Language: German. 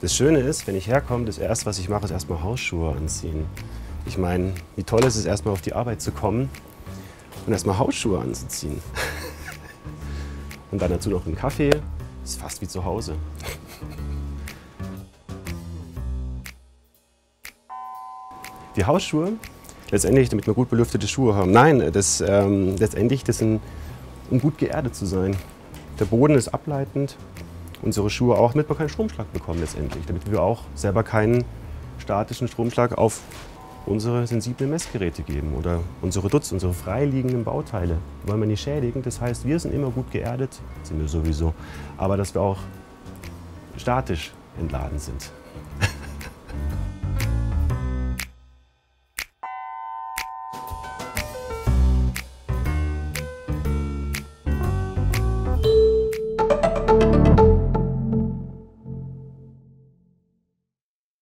Das Schöne ist, wenn ich herkomme, das erste, was ich mache, ist erstmal Hausschuhe anziehen. Ich meine, wie toll ist es, erstmal auf die Arbeit zu kommen und erstmal Hausschuhe anzuziehen. Und dann dazu noch einen Kaffee. Ist fast wie zu Hause. Die Hausschuhe, letztendlich, damit wir gut belüftete Schuhe haben. Nein, das, ähm, letztendlich, das sind, um gut geerdet zu sein. Der Boden ist ableitend, unsere Schuhe auch, damit wir keinen Stromschlag bekommen letztendlich, damit wir auch selber keinen statischen Stromschlag auf unsere sensiblen Messgeräte geben oder unsere Dutz, unsere freiliegenden Bauteile. Wollen wir nicht schädigen. Das heißt, wir sind immer gut geerdet, sind wir sowieso, aber dass wir auch statisch entladen sind.